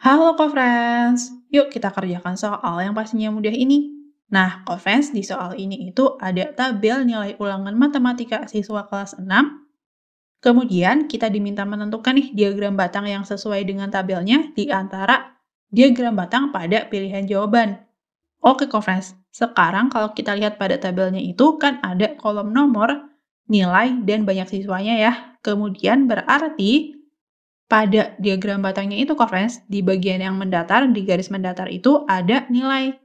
Halo co-friends, yuk kita kerjakan soal yang pastinya mudah ini. Nah, co-friends, di soal ini itu ada tabel nilai ulangan matematika siswa kelas 6. Kemudian kita diminta menentukan nih diagram batang yang sesuai dengan tabelnya di antara diagram batang pada pilihan jawaban. Oke co-friends, sekarang kalau kita lihat pada tabelnya itu kan ada kolom nomor, nilai, dan banyak siswanya ya. Kemudian berarti pada diagram batangnya itu, friends, di bagian yang mendatar, di garis mendatar itu ada nilai.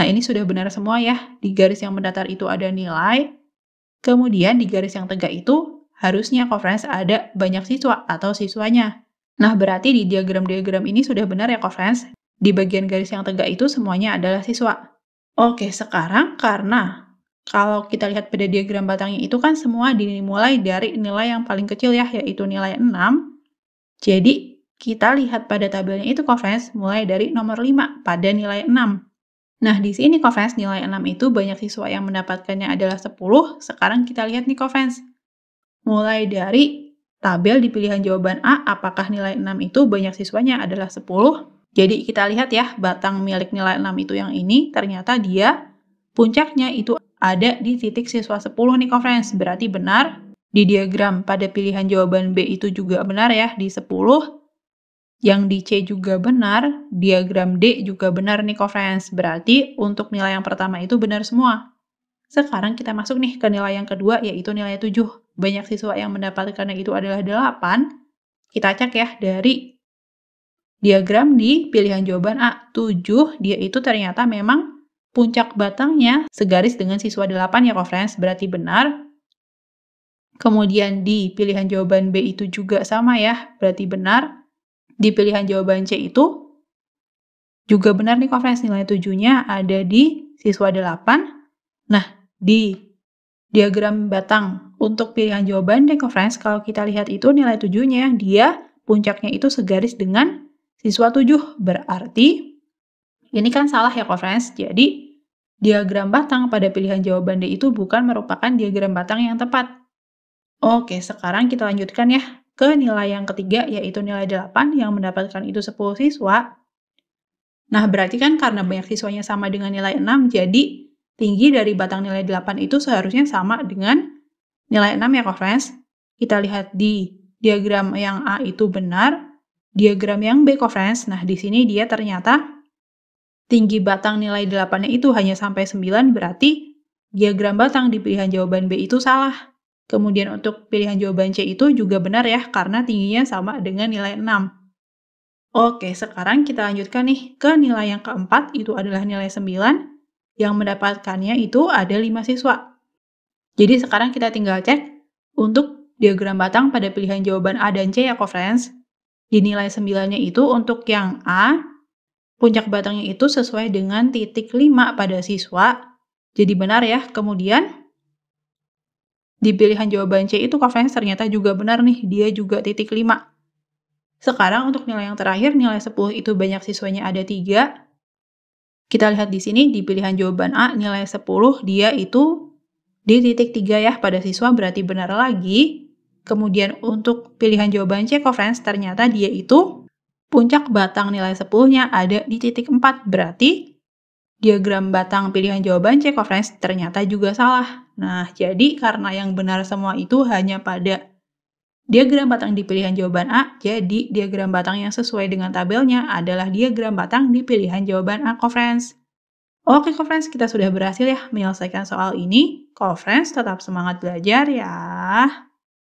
Nah, ini sudah benar semua ya. Di garis yang mendatar itu ada nilai. Kemudian di garis yang tegak itu harusnya, friends, ada banyak siswa atau siswanya. Nah, berarti di diagram-diagram ini sudah benar ya, friends. Di bagian garis yang tegak itu semuanya adalah siswa. Oke, sekarang karena kalau kita lihat pada diagram batangnya itu kan semua dimulai dari nilai yang paling kecil ya, yaitu nilai 6 jadi, kita lihat pada tabelnya itu friends, mulai dari nomor 5 pada nilai 6. Nah, di sini friends, nilai 6 itu banyak siswa yang mendapatkannya adalah 10. Sekarang kita lihat nih friends. Mulai dari tabel di pilihan jawaban A, apakah nilai 6 itu banyak siswanya adalah 10. Jadi kita lihat ya, batang milik nilai 6 itu yang ini, ternyata dia puncaknya itu ada di titik siswa 10 nih friends. Berarti benar, di diagram pada pilihan jawaban B itu juga benar ya, di 10. Yang di C juga benar, diagram D juga benar nih friends. Berarti untuk nilai yang pertama itu benar semua. Sekarang kita masuk nih ke nilai yang kedua, yaitu nilai 7. Banyak siswa yang mendapatkannya itu adalah 8. Kita cek ya dari diagram di pilihan jawaban A. 7, dia itu ternyata memang puncak batangnya segaris dengan siswa 8 ya friends. Berarti benar. Kemudian di pilihan jawaban B itu juga sama ya, berarti benar. Di pilihan jawaban C itu juga benar nih konferensi nilai 7-nya ada di siswa 8. Nah, di diagram batang untuk pilihan jawaban D conference, kalau kita lihat itu nilai 7-nya, dia puncaknya itu segaris dengan siswa 7. Berarti, ini kan salah ya conference. Jadi, diagram batang pada pilihan jawaban D itu bukan merupakan diagram batang yang tepat. Oke, sekarang kita lanjutkan ya ke nilai yang ketiga, yaitu nilai 8 yang mendapatkan itu 10 siswa. Nah, berarti kan karena banyak siswanya sama dengan nilai 6, jadi tinggi dari batang nilai 8 itu seharusnya sama dengan nilai 6 ya, friends. Kita lihat di diagram yang A itu benar, diagram yang B, friends. Nah, di sini dia ternyata tinggi batang nilai 8-nya itu hanya sampai 9, berarti diagram batang di pilihan jawaban B itu salah. Kemudian untuk pilihan jawaban C itu juga benar ya, karena tingginya sama dengan nilai 6. Oke, sekarang kita lanjutkan nih ke nilai yang keempat, itu adalah nilai 9, yang mendapatkannya itu ada 5 siswa. Jadi sekarang kita tinggal cek untuk diagram batang pada pilihan jawaban A dan C ya, friends. Di nilai 9-nya itu untuk yang A, puncak batangnya itu sesuai dengan titik 5 pada siswa. Jadi benar ya, kemudian di pilihan jawaban C itu Kak ternyata juga benar nih, dia juga titik 5. Sekarang untuk nilai yang terakhir, nilai 10 itu banyak siswanya ada 3. Kita lihat di sini, di pilihan jawaban A, nilai 10 dia itu di titik 3 ya pada siswa, berarti benar lagi. Kemudian untuk pilihan jawaban C, friends, ternyata dia itu puncak batang nilai 10-nya ada di titik 4, berarti diagram batang pilihan jawaban C conference ternyata juga salah. Nah, jadi karena yang benar semua itu hanya pada diagram batang di pilihan jawaban A, jadi diagram batang yang sesuai dengan tabelnya adalah diagram batang di pilihan jawaban A conference. Oke conference, kita sudah berhasil ya menyelesaikan soal ini. Conference tetap semangat belajar ya.